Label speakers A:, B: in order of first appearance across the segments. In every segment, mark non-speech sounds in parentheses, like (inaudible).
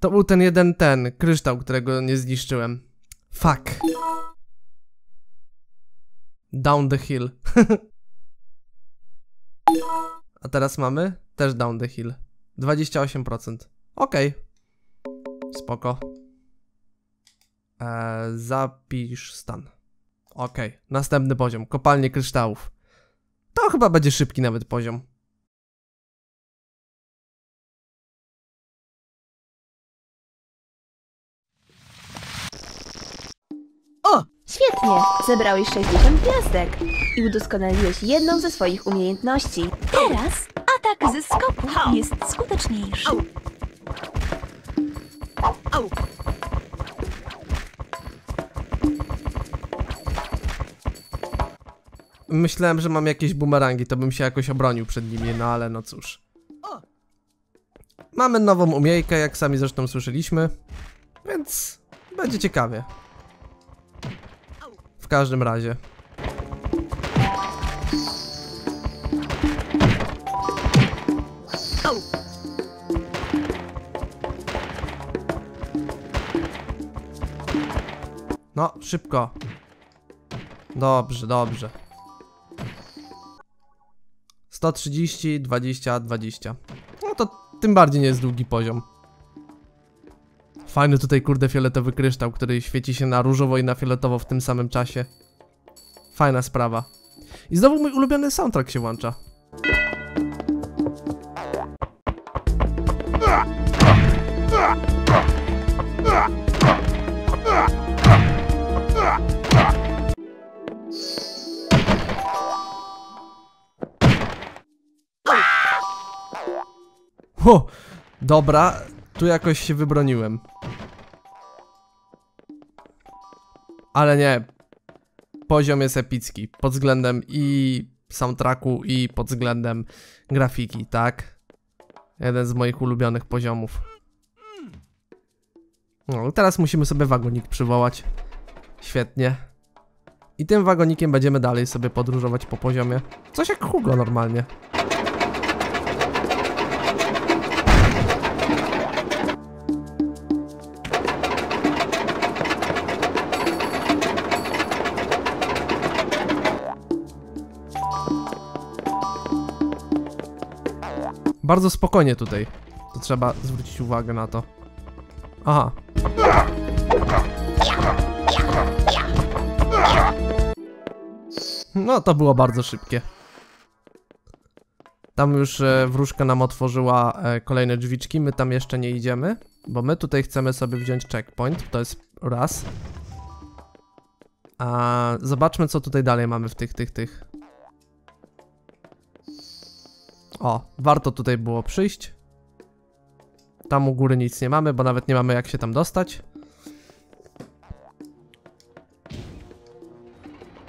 A: To był ten jeden ten, kryształ, którego nie zniszczyłem. Fuck. Down the hill. (laughs) A teraz mamy też down the hill. 28%. Okej. Spoko. Eee, zapisz stan. Okej, następny poziom. Kopalnie kryształów. To chyba będzie szybki nawet poziom.
B: Świetnie! Zebrałeś 60 gwiazdek i udoskonaliłeś jedną ze swoich umiejętności.
C: Teraz atak ze skoku jest skuteczniejszy.
A: Myślałem, że mam jakieś bumerangi, to bym się jakoś obronił przed nimi, no ale no cóż. Mamy nową umiejkę, jak sami zresztą słyszeliśmy, więc będzie ciekawie. W każdym razie. No, szybko. Dobrze, dobrze. 130, 20, 20. No to tym bardziej nie jest długi poziom. Fajny tutaj kurde fioletowy kryształ, który świeci się na różowo i na fioletowo w tym samym czasie. Fajna sprawa. I znowu mój ulubiony soundtrack się włącza. Ho, dobra, tu jakoś się wybroniłem. Ale nie. Poziom jest epicki pod względem i soundtracku i pod względem grafiki, tak? Jeden z moich ulubionych poziomów. No, teraz musimy sobie wagonik przywołać. Świetnie. I tym wagonikiem będziemy dalej sobie podróżować po poziomie. Coś jak Hugo normalnie. Bardzo spokojnie tutaj. To trzeba zwrócić uwagę na to. Aha. No to było bardzo szybkie. Tam już e, wróżka nam otworzyła e, kolejne drzwiczki, my tam jeszcze nie idziemy, bo my tutaj chcemy sobie wziąć checkpoint, to jest raz. A zobaczmy co tutaj dalej mamy w tych, tych, tych. O, warto tutaj było przyjść. Tam u góry nic nie mamy, bo nawet nie mamy jak się tam dostać.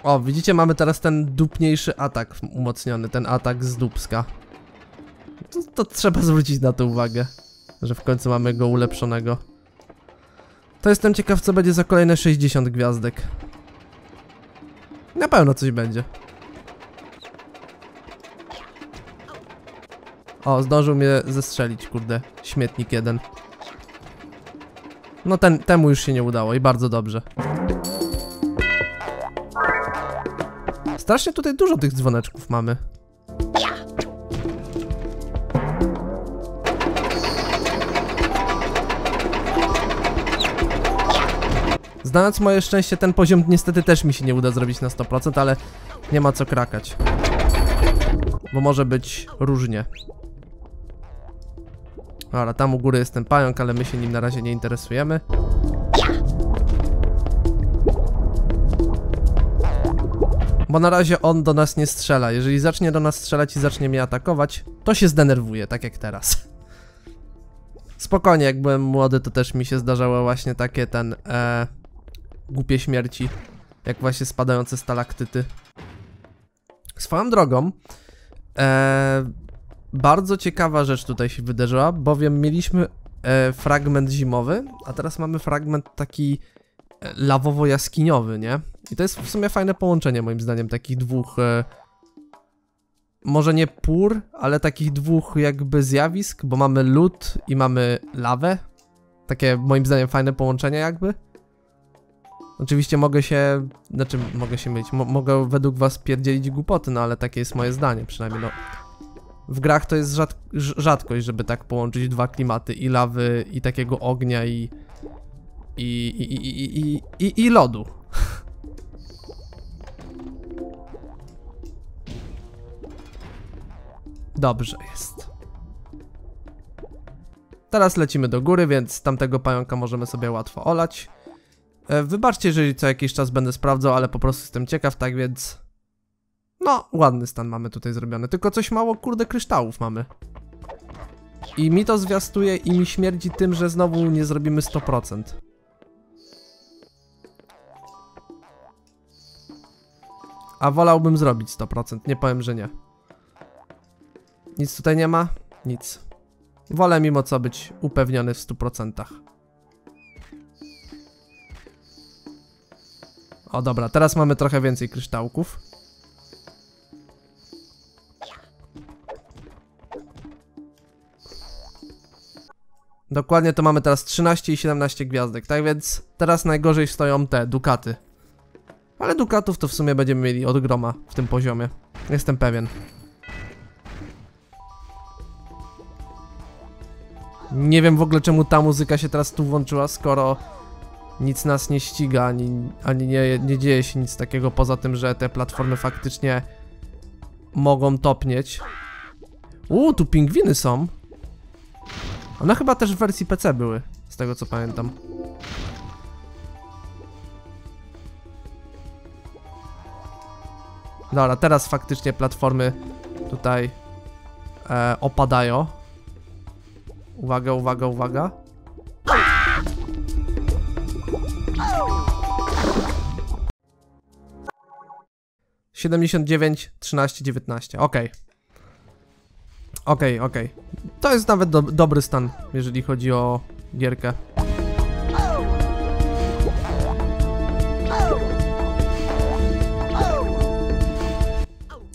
A: O, widzicie, mamy teraz ten dupniejszy atak umocniony, ten atak z dupska. To, to trzeba zwrócić na to uwagę, że w końcu mamy go ulepszonego. To jestem ciekaw, co będzie za kolejne 60 gwiazdek. Na pewno coś będzie. O, zdążył mnie zestrzelić, kurde. Śmietnik jeden. No ten, temu już się nie udało i bardzo dobrze. Strasznie tutaj dużo tych dzwoneczków mamy. Znając moje szczęście, ten poziom niestety też mi się nie uda zrobić na 100%, ale nie ma co krakać. Bo może być różnie. Dobra, tam u góry jest ten pająk, ale my się nim na razie nie interesujemy. Bo na razie on do nas nie strzela. Jeżeli zacznie do nas strzelać i zacznie mnie atakować, to się zdenerwuje, tak jak teraz. Spokojnie, jak byłem młody, to też mi się zdarzało właśnie takie ten e, głupie śmierci. Jak właśnie spadające stalaktyty. Swoją drogą, e, bardzo ciekawa rzecz tutaj się wydarzyła, bowiem mieliśmy e, fragment zimowy, a teraz mamy fragment taki e, lawowo-jaskiniowy, nie? I to jest w sumie fajne połączenie moim zdaniem takich dwóch e, może nie pór, ale takich dwóch jakby zjawisk, bo mamy lód i mamy lawę. Takie moim zdaniem fajne połączenie jakby. Oczywiście mogę się, znaczy mogę się mylić, mo mogę według was pierdzielić głupoty, no ale takie jest moje zdanie przynajmniej, no. W grach to jest rzad rz- rzadkość, żeby tak połączyć dwa klimaty, i lawy, i takiego ognia, i... i, i, i, i, i, i, i lodu. (laughs) Dobrze jest. Teraz lecimy do góry, więc tamtego pająka możemy sobie łatwo olać. E, Wybaczcie, jeżeli co jakiś czas będę sprawdzał, ale po prostu jestem ciekaw, tak więc... No, ładny stan mamy tutaj zrobiony, tylko coś mało, kurde, kryształów mamy. I mi to zwiastuje i mi śmierdzi tym, że znowu nie zrobimy 100%. A wolałbym zrobić 100%, nie powiem, że nie. Nic tutaj nie ma? Nic. Wolę mimo co być upewniony w 100%. O dobra, teraz mamy trochę więcej kryształków. Dokładnie to mamy teraz 13 i 17 gwiazdek, tak więc teraz najgorzej stoją te dukaty. Ale dukatów to w sumie będziemy mieli od groma w tym poziomie. Jestem pewien. Nie wiem w ogóle czemu ta muzyka się teraz tu włączyła, skoro nic nas nie ściga, ani, ani nie, nie dzieje się nic takiego poza tym, że te platformy faktycznie mogą topnieć. Uuu, tu pingwiny są. One chyba też w wersji PC były, z tego co pamiętam. Dobra, teraz faktycznie platformy tutaj e, opadają. Uwaga, uwaga, uwaga. Siedemdziesiąt dziewięć, trzynaście, dziewiętnaście. Okej. Okej, okej. To jest nawet do, dobry stan, jeżeli chodzi o gierkę.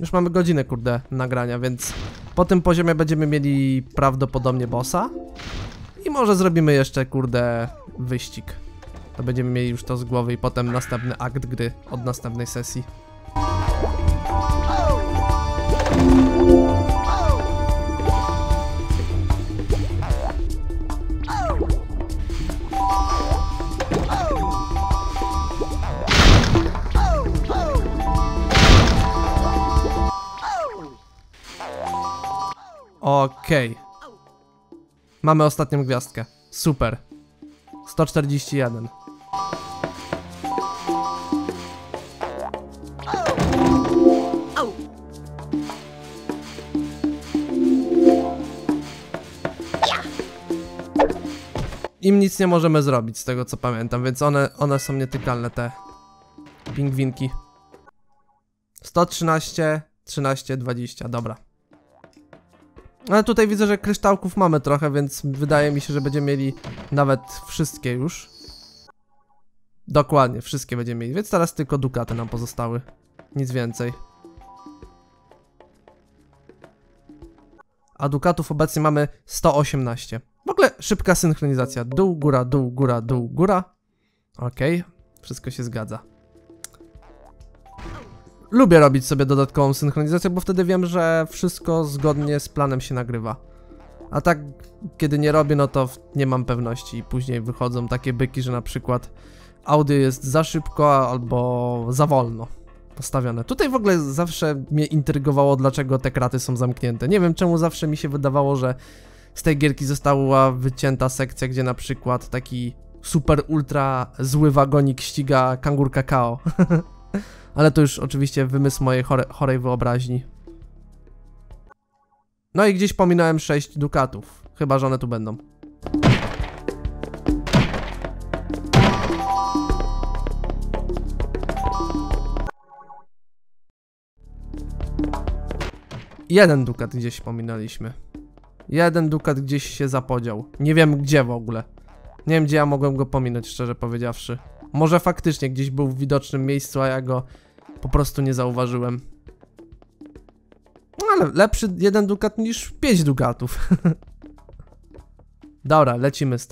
A: Już mamy godzinę, kurde, nagrania, więc po tym poziomie będziemy mieli prawdopodobnie bossa. I może zrobimy jeszcze, kurde, wyścig. To będziemy mieli już to z głowy i potem następny akt gry od następnej sesji. Okej. Mamy ostatnią gwiazdkę. Super. 141. Im nic nie możemy zrobić, z tego co pamiętam, więc one, one są nietykalne, te pingwinki. 113, 13, 20, dobra. Ale tutaj widzę, że kryształków mamy trochę, więc wydaje mi się, że będziemy mieli nawet wszystkie już. Dokładnie, wszystkie będziemy mieli, więc teraz tylko dukaty nam pozostały. Nic więcej. A dukatów obecnie mamy 118. W ogóle szybka synchronizacja. Dół, góra, dół, góra, dół, góra. Okej, wszystko się zgadza. Lubię robić sobie dodatkową synchronizację, bo wtedy wiem, że wszystko zgodnie z planem się nagrywa. A tak, kiedy nie robię, no to nie mam pewności i później wychodzą takie byki, że na przykład audio jest za szybko albo za wolno postawione. Tutaj w ogóle zawsze mnie intrygowało, dlaczego te kraty są zamknięte. Nie wiem, czemu zawsze mi się wydawało, że z tej gierki została wycięta sekcja, gdzie na przykład taki super ultra zły wagonik ściga kangur kakao. (laughs) Ale to już oczywiście wymysł mojej chore, chorej wyobraźni. No i gdzieś pominąłem 6 dukatów. Chyba, że one tu będą. Jeden dukat gdzieś pominęliśmy. Jeden dukat gdzieś się zapodział. Nie wiem gdzie w ogóle. Nie wiem gdzie ja mogłem go pominąć, szczerze powiedziawszy. Może faktycznie gdzieś był w widocznym miejscu, a ja go po prostu nie zauważyłem. No ale lepszy jeden dukat niż pięć dukatów. (laughs) Dobra, lecimy stąd.